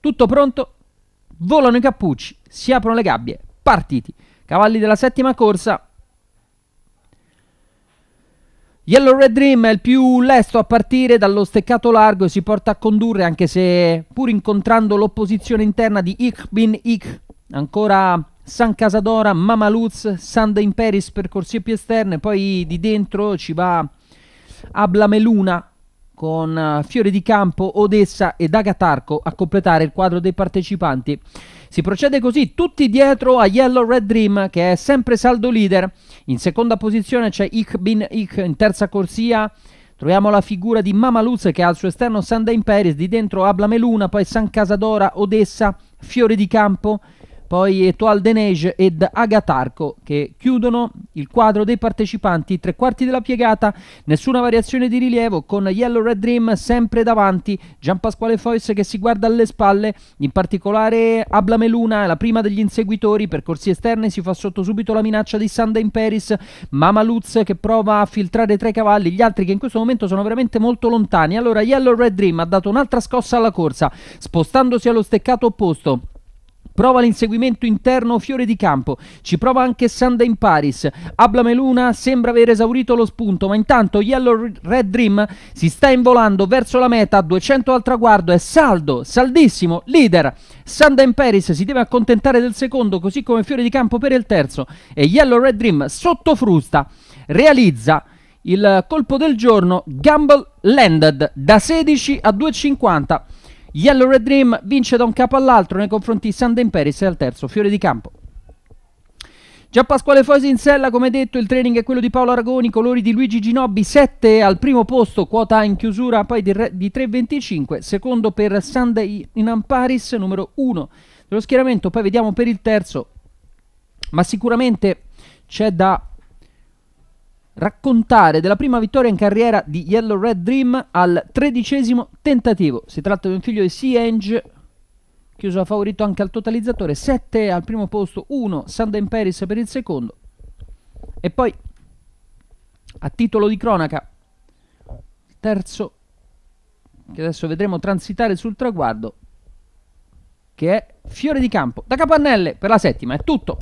Tutto pronto? Volano i cappucci, si aprono le gabbie, partiti. Cavalli della settima corsa. Yellow Red Dream è il più lesto a partire dallo steccato largo e si porta a condurre anche se pur incontrando l'opposizione interna di Ich bin Ich. Ancora San Casadora, Mamaluz, Sunday Imperis per corsie più esterne, poi di dentro ci va Ablameluna con uh, Fiore di Campo, Odessa ed Agatarco a completare il quadro dei partecipanti. Si procede così, tutti dietro a Yellow Red Dream che è sempre saldo leader. In seconda posizione c'è Ich Bin Ich, in terza corsia troviamo la figura di Mamaluz che ha al suo esterno Sunday Imperis, di dentro Ablameluna, poi San Casadora, Odessa, Fiore di Campo poi Etoile Denege ed Agatarco che chiudono il quadro dei partecipanti, tre quarti della piegata, nessuna variazione di rilievo con Yellow Red Dream sempre davanti, Gian Pasquale Fois che si guarda alle spalle, in particolare Ablameluna, la prima degli inseguitori, percorsi esterni si fa sotto subito la minaccia di Sunday in Paris, Mama Lutz che prova a filtrare tra i cavalli, gli altri che in questo momento sono veramente molto lontani, allora Yellow Red Dream ha dato un'altra scossa alla corsa, spostandosi allo steccato opposto, Prova l'inseguimento interno Fiore di Campo, ci prova anche Sunday in Paris. Ablameluna sembra aver esaurito lo spunto, ma intanto Yellow Red Dream si sta involando verso la meta, 200 al traguardo, è saldo, saldissimo, leader. Sunday in Paris si deve accontentare del secondo, così come Fiore di Campo per il terzo. E Yellow Red Dream sotto frusta realizza il colpo del giorno Gamble Landed da 16 a 2,50. Yellow Red Dream vince da un capo all'altro nei confronti di Sunday Imperis al terzo Fiore di Campo. Già Pasquale Fosi in sella, come detto, il training è quello di Paolo Aragoni, colori di Luigi Ginobbi, 7 al primo posto, quota in chiusura poi di, di 3,25, secondo per Sunday in Amparis, numero 1 dello schieramento, poi vediamo per il terzo, ma sicuramente c'è da raccontare della prima vittoria in carriera di Yellow Red Dream al tredicesimo tentativo. Si tratta di un figlio di Sea-Enge, chiuso a favorito anche al totalizzatore, 7 al primo posto, 1 Sunday Paris per il secondo. E poi, a titolo di cronaca, il terzo, che adesso vedremo transitare sul traguardo, che è Fiore di Campo. Da Capannelle per la settima, è tutto.